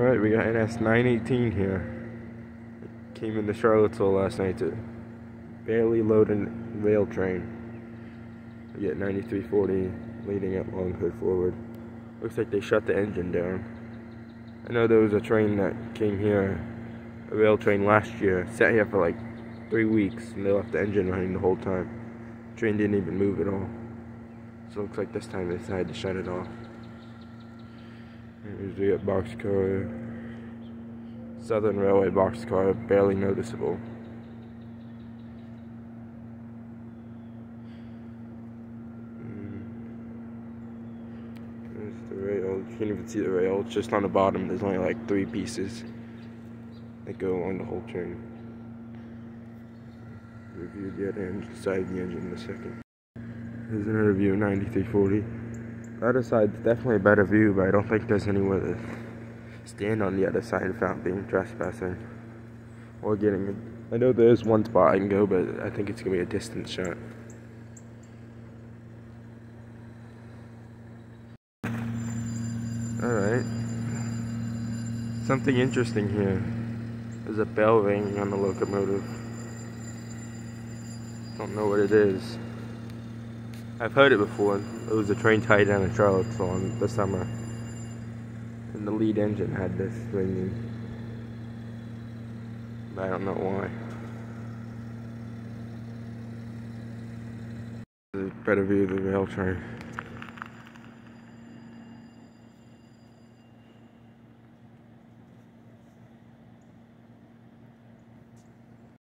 Alright, we got NS 918 here. Came into Charlottesville last night to barely load a rail train. We get 9340 leading up Longhood forward. Looks like they shut the engine down. I know there was a train that came here, a rail train last year, sat here for like three weeks and they left the engine running the whole time. The train didn't even move at all. So it looks like this time they decided to shut it off. Here's the boxcar. Southern Railway boxcar, barely noticeable. Hmm. There's the rail. You can't even see the rail. It's just on the bottom. There's only like three pieces that go along the whole train. Review the other end, side of the engine in a second. Here's another view of 9340. The other side's definitely a better view, but I don't think there's anywhere to stand on the other side without being trespassing or getting it. I know there is one spot I can go, but I think it's gonna be a distance shot. Alright. Something interesting here. There's a bell ringing on the locomotive. Don't know what it is. I've heard it before. It was a train tied down in Charlottesville in the summer. And the lead engine had this ringing. But I don't know why. There's a better view of the rail train.